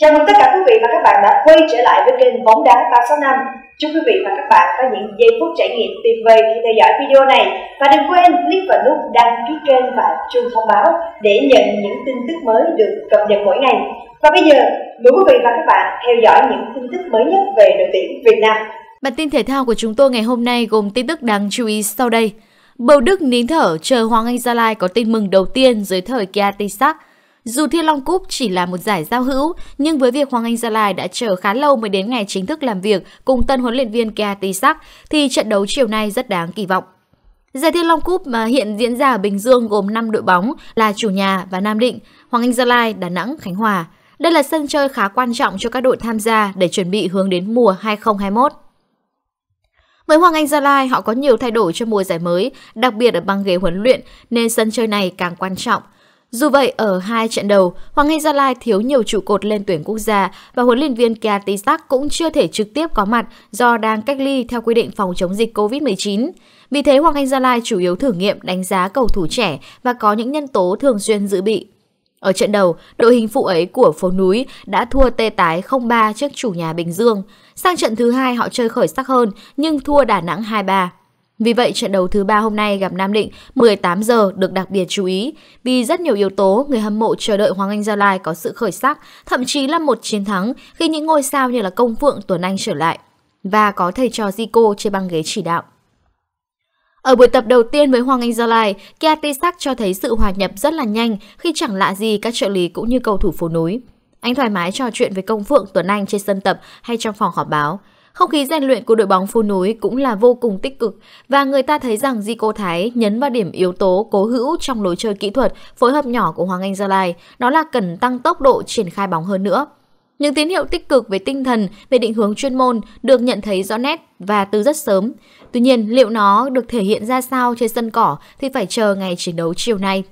Chào mừng tất cả quý vị và các bạn đã quay trở lại với kênh Bóng đá 365. Chúc quý vị và các bạn có những giây phút trải nghiệm tuyệt vời khi theo dõi video này. Và đừng quên click vào nút đăng ký kênh và chuông thông báo để nhận những tin tức mới được cập nhật mỗi ngày. Và bây giờ, mời quý vị và các bạn theo dõi những tin tức mới nhất về đội tuyển Việt Nam. Bản tin thể thao của chúng tôi ngày hôm nay gồm tin tức đáng chú ý sau đây. Bầu Đức nín thở chờ Hoàng Anh Gia Lai có tin mừng đầu tiên dưới thời Kia Tisak dù Thiên Long Cup chỉ là một giải giao hữu, nhưng với việc Hoàng Anh Gia Lai đã chờ khá lâu mới đến ngày chính thức làm việc cùng tân huấn luyện viên Kia Sắc, thì trận đấu chiều nay rất đáng kỳ vọng. Giải Thiên Long Cup mà hiện diễn ra ở Bình Dương gồm 5 đội bóng là chủ nhà và Nam Định, Hoàng Anh Gia Lai, Đà Nẵng, Khánh Hòa. Đây là sân chơi khá quan trọng cho các đội tham gia để chuẩn bị hướng đến mùa 2021. Với Hoàng Anh Gia Lai, họ có nhiều thay đổi cho mùa giải mới, đặc biệt ở băng ghế huấn luyện, nên sân chơi này càng quan trọng – dù vậy, ở hai trận đầu, Hoàng Anh Gia Lai thiếu nhiều trụ cột lên tuyển quốc gia và huấn luyện viên Kia Tisak cũng chưa thể trực tiếp có mặt do đang cách ly theo quy định phòng chống dịch COVID-19. Vì thế, Hoàng Anh Gia Lai chủ yếu thử nghiệm đánh giá cầu thủ trẻ và có những nhân tố thường xuyên dự bị. Ở trận đầu, đội hình phụ ấy của phố núi đã thua tê tái 0-3 trước chủ nhà Bình Dương. Sang trận thứ hai họ chơi khởi sắc hơn nhưng thua Đà Nẵng 2-3. Vì vậy, trận đấu thứ ba hôm nay gặp Nam Định 18 giờ được đặc biệt chú ý vì rất nhiều yếu tố người hâm mộ chờ đợi Hoàng Anh Gia Lai có sự khởi sắc, thậm chí là một chiến thắng khi những ngôi sao như là Công Phượng Tuấn Anh trở lại và có thầy trò Zico trên băng ghế chỉ đạo. Ở buổi tập đầu tiên với Hoàng Anh Gia Lai, Kia Tisak cho thấy sự hòa nhập rất là nhanh khi chẳng lạ gì các trợ lý cũng như cầu thủ phố núi. Anh thoải mái trò chuyện với Công Phượng Tuấn Anh trên sân tập hay trong phòng họp báo. Không khí rèn luyện của đội bóng phu núi cũng là vô cùng tích cực và người ta thấy rằng Di Cô Thái nhấn vào điểm yếu tố cố hữu trong lối chơi kỹ thuật phối hợp nhỏ của Hoàng Anh Gia Lai, đó là cần tăng tốc độ triển khai bóng hơn nữa. Những tín hiệu tích cực về tinh thần, về định hướng chuyên môn được nhận thấy rõ nét và từ rất sớm. Tuy nhiên, liệu nó được thể hiện ra sao trên sân cỏ thì phải chờ ngày chiến đấu chiều nay.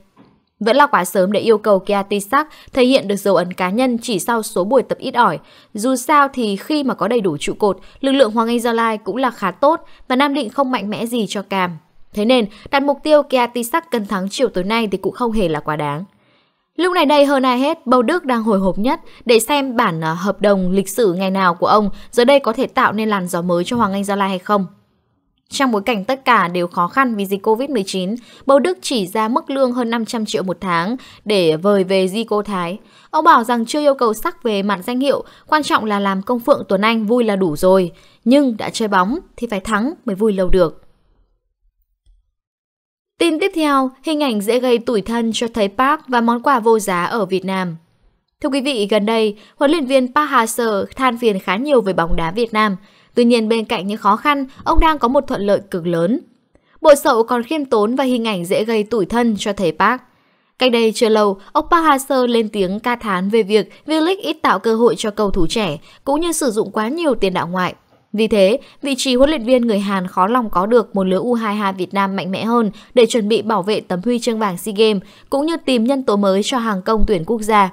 Vẫn là quá sớm để yêu cầu Kia Tisak thể hiện được dấu ấn cá nhân chỉ sau số buổi tập ít ỏi. Dù sao thì khi mà có đầy đủ trụ cột, lực lượng Hoàng Anh Gia Lai cũng là khá tốt và Nam Định không mạnh mẽ gì cho cam. Thế nên, đặt mục tiêu Kia Tisak cần thắng chiều tối nay thì cũng không hề là quá đáng. Lúc này đây hơn ai hết, Bầu Đức đang hồi hộp nhất để xem bản à, hợp đồng lịch sử ngày nào của ông giờ đây có thể tạo nên làn gió mới cho Hoàng Anh Gia Lai hay không. Trong bối cảnh tất cả đều khó khăn vì dịch Covid-19, Bầu Đức chỉ ra mức lương hơn 500 triệu một tháng để vời về Di Cô Thái. Ông bảo rằng chưa yêu cầu sắc về mặt danh hiệu, quan trọng là làm công phượng Tuấn Anh vui là đủ rồi. Nhưng đã chơi bóng thì phải thắng mới vui lâu được. Tin tiếp theo, hình ảnh dễ gây tủi thân cho thấy Park và món quà vô giá ở Việt Nam. Thưa quý vị, gần đây, huấn luyện viên Park Hang-seo than phiền khá nhiều về bóng đá Việt Nam – Tuy nhiên bên cạnh những khó khăn, ông đang có một thuận lợi cực lớn. Bộ sậu còn khiêm tốn và hình ảnh dễ gây tủi thân cho thầy Park. Cách đây chưa lâu, ông Park Hang-seo lên tiếng ca thán về việc V-League ít tạo cơ hội cho cầu thủ trẻ, cũng như sử dụng quá nhiều tiền đạo ngoại. Vì thế, vị trí huấn luyện viên người Hàn khó lòng có được một lứa U22 Việt Nam mạnh mẽ hơn để chuẩn bị bảo vệ tấm huy chương vàng SEA Games, cũng như tìm nhân tố mới cho hàng công tuyển quốc gia.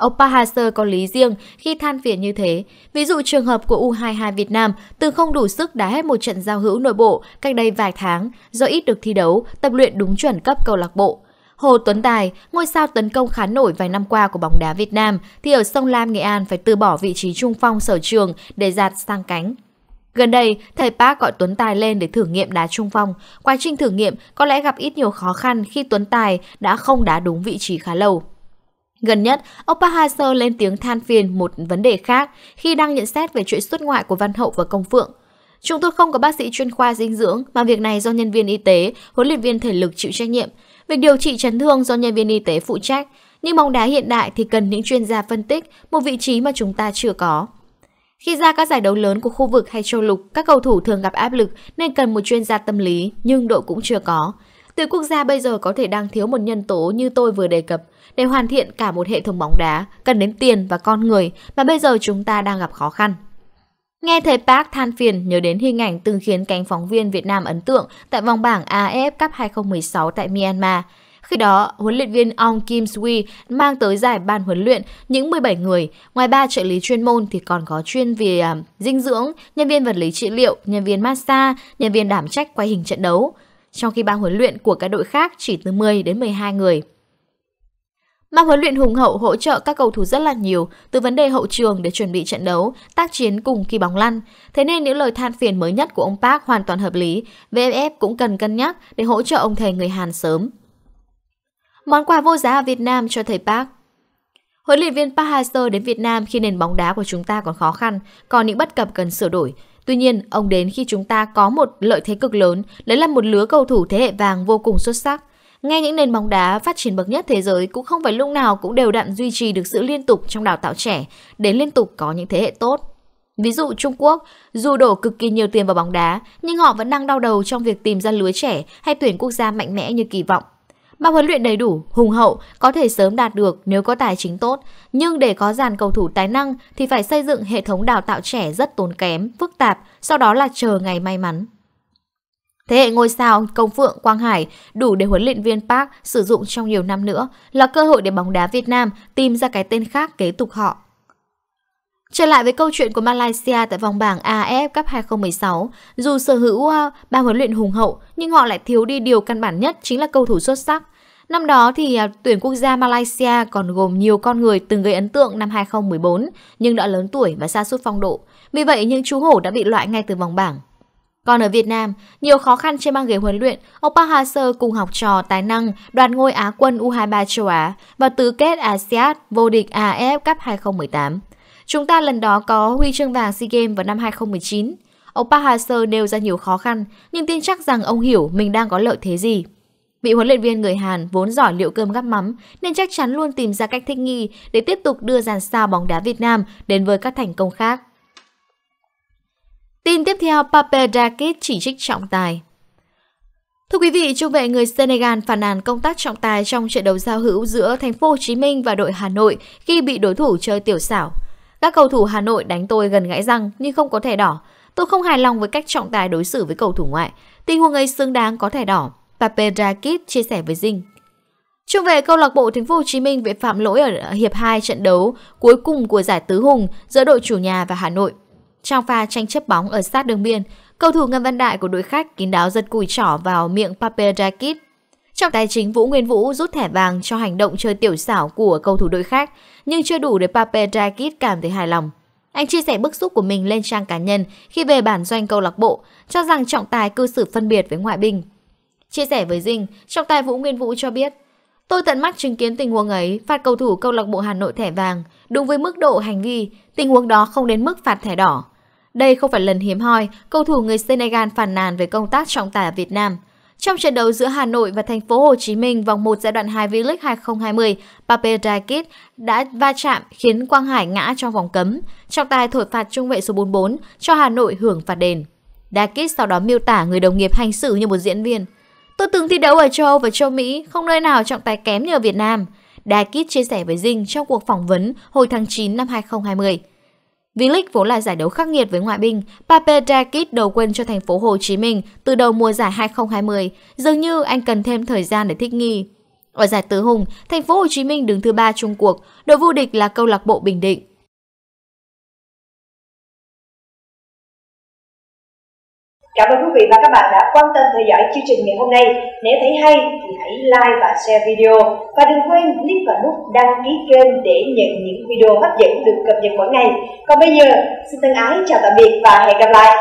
Ông Pahaser có lý riêng khi than phiền như thế. Ví dụ trường hợp của U22 Việt Nam từng không đủ sức đá hết một trận giao hữu nội bộ cách đây vài tháng do ít được thi đấu, tập luyện đúng chuẩn cấp câu lạc bộ. Hồ Tuấn Tài, ngôi sao tấn công khá nổi vài năm qua của bóng đá Việt Nam, thì ở sông Lam Nghệ An phải từ bỏ vị trí trung phong sở trường để giạt sang cánh. Gần đây, thầy Park gọi Tuấn Tài lên để thử nghiệm đá trung phong. Quá trình thử nghiệm có lẽ gặp ít nhiều khó khăn khi Tuấn Tài đã không đá đúng vị trí khá lâu. Gần nhất, ông Park lên tiếng than phiền một vấn đề khác khi đang nhận xét về chuyện xuất ngoại của Văn Hậu và Công Phượng. Chúng tôi không có bác sĩ chuyên khoa dinh dưỡng, mà việc này do nhân viên y tế, huấn luyện viên thể lực chịu trách nhiệm. Việc điều trị chấn thương do nhân viên y tế phụ trách. Nhưng bóng đá hiện đại thì cần những chuyên gia phân tích, một vị trí mà chúng ta chưa có. Khi ra các giải đấu lớn của khu vực hay châu lục, các cầu thủ thường gặp áp lực nên cần một chuyên gia tâm lý, nhưng đội cũng chưa có. Tuyển quốc gia bây giờ có thể đang thiếu một nhân tố như tôi vừa đề cập. Để hoàn thiện cả một hệ thống bóng đá, cần đến tiền và con người mà bây giờ chúng ta đang gặp khó khăn. Nghe thầy Park than phiền nhớ đến hình ảnh từng khiến cánh phóng viên Việt Nam ấn tượng tại vòng bảng AFF Cup 2016 tại Myanmar. Khi đó, huấn luyện viên Ong Kim Sui mang tới giải ban huấn luyện những 17 người, ngoài ba trợ lý chuyên môn thì còn có chuyên về uh, dinh dưỡng, nhân viên vật lý trị liệu, nhân viên massage, nhân viên đảm trách quay hình trận đấu, trong khi ban huấn luyện của các đội khác chỉ từ 10 đến 12 người. Ban huấn luyện hùng hậu hỗ trợ các cầu thủ rất là nhiều, từ vấn đề hậu trường để chuẩn bị trận đấu, tác chiến cùng khi bóng lăn. Thế nên những lời than phiền mới nhất của ông Park hoàn toàn hợp lý, VFF cũng cần cân nhắc để hỗ trợ ông thầy người Hàn sớm. Món quà vô giá ở Việt Nam cho thầy Park Huấn luyện viên Park Hang-seo đến Việt Nam khi nền bóng đá của chúng ta còn khó khăn, còn những bất cập cần sửa đổi. Tuy nhiên, ông đến khi chúng ta có một lợi thế cực lớn, đấy là một lứa cầu thủ thế hệ vàng vô cùng xuất sắc. Ngay những nền bóng đá phát triển bậc nhất thế giới cũng không phải lúc nào cũng đều đặn duy trì được sự liên tục trong đào tạo trẻ để liên tục có những thế hệ tốt. Ví dụ Trung Quốc, dù đổ cực kỳ nhiều tiền vào bóng đá, nhưng họ vẫn đang đau đầu trong việc tìm ra lứa trẻ hay tuyển quốc gia mạnh mẽ như kỳ vọng. Ban huấn luyện đầy đủ, hùng hậu, có thể sớm đạt được nếu có tài chính tốt, nhưng để có dàn cầu thủ tài năng thì phải xây dựng hệ thống đào tạo trẻ rất tốn kém, phức tạp, sau đó là chờ ngày may mắn. Thế hệ ngôi sao Công Phượng Quang Hải đủ để huấn luyện viên Park sử dụng trong nhiều năm nữa là cơ hội để bóng đá Việt Nam tìm ra cái tên khác kế tục họ. Trở lại với câu chuyện của Malaysia tại vòng bảng AFF Cup 2016, dù sở hữu à, ba huấn luyện hùng hậu nhưng họ lại thiếu đi điều căn bản nhất chính là cầu thủ xuất sắc. Năm đó thì à, tuyển quốc gia Malaysia còn gồm nhiều con người từng gây ấn tượng năm 2014 nhưng đã lớn tuổi và xa suốt phong độ. Vì vậy những chú hổ đã bị loại ngay từ vòng bảng. Còn ở Việt Nam, nhiều khó khăn trên băng ghế huấn luyện, ông Park Hang-seo cùng học trò tài năng đoạt ngôi Á quân U23 châu Á và tứ kết ASEAN vô địch AFF Cup 2018. Chúng ta lần đó có huy chương vàng SEA Games vào năm 2019. Ông Park Hang-seo nêu ra nhiều khó khăn, nhưng tin chắc rằng ông hiểu mình đang có lợi thế gì. Vị huấn luyện viên người Hàn vốn giỏi liệu cơm gắp mắm nên chắc chắn luôn tìm ra cách thích nghi để tiếp tục đưa dàn sao bóng đá Việt Nam đến với các thành công khác. Tin tiếp theo, Pape Dakit chỉ trích trọng tài. Thưa quý vị, trung vệ người Senegal phản nàn công tác trọng tài trong trận đấu giao hữu giữa thành phố Hồ Chí Minh và đội Hà Nội khi bị đối thủ chơi tiểu xảo. Các cầu thủ Hà Nội đánh tôi gần gãy răng nhưng không có thẻ đỏ. Tôi không hài lòng với cách trọng tài đối xử với cầu thủ ngoại. Tình huống ấy xứng đáng có thẻ đỏ. Pape Dakit chia sẻ với Dinh. Trung vệ câu lạc bộ Thành phố Hồ Chí Minh bị phạm lỗi ở hiệp 2 trận đấu cuối cùng của giải tứ hùng giữa đội chủ nhà và Hà Nội. Trong pha tranh chấp bóng ở sát đường biên, cầu thủ Ngân Văn Đại của đội khách kín đáo giật cùi trỏ vào miệng Pape Rakit trong tài chính Vũ Nguyên Vũ rút thẻ vàng cho hành động chơi tiểu xảo của cầu thủ đội khác nhưng chưa đủ để Pape Dragic cảm thấy hài lòng. Anh chia sẻ bức xúc của mình lên trang cá nhân khi về bản doanh câu lạc bộ, cho rằng trọng tài cư xử phân biệt với ngoại binh. Chia sẻ với Dinh, trọng tài Vũ Nguyên Vũ cho biết, Tôi tận mắt chứng kiến tình huống ấy, phạt cầu thủ câu lạc bộ Hà Nội thẻ vàng, đúng với mức độ hành vi, tình huống đó không đến mức phạt thẻ đỏ. Đây không phải lần hiếm hoi, cầu thủ người Senegal phản nàn về công tác trọng tài ở Việt Nam. Trong trận đấu giữa Hà Nội và thành phố Hồ Chí Minh vòng 1 giai đoạn 2 V-League 2020, Pape Dakit đã va chạm khiến Quang Hải ngã trong vòng cấm. Trọng tài thổi phạt trung vệ số 44 cho Hà Nội hưởng phạt đền. Dakit sau đó miêu tả người đồng nghiệp hành xử như một diễn viên. Tôi từng thi đấu ở châu Âu và châu Mỹ, không nơi nào trọng tài kém như ở Việt Nam. Dakit chia sẻ với Dinh trong cuộc phỏng vấn hồi tháng 9 năm 2020. V-League vốn là giải đấu khắc nghiệt với ngoại binh, Pape Dakit đầu quân cho thành phố Hồ Chí Minh từ đầu mùa giải 2020, dường như anh cần thêm thời gian để thích nghi. Ở giải tứ hùng, thành phố Hồ Chí Minh đứng thứ ba chung cuộc, đội vô địch là câu lạc bộ Bình Định. Cảm ơn quý vị và các bạn đã quan tâm theo dõi chương trình ngày hôm nay. Nếu thấy hay thì hãy like và share video. Và đừng quên click vào nút đăng ký kênh để nhận những video hấp dẫn được cập nhật mỗi ngày. Còn bây giờ, xin thân ái chào tạm biệt và hẹn gặp lại.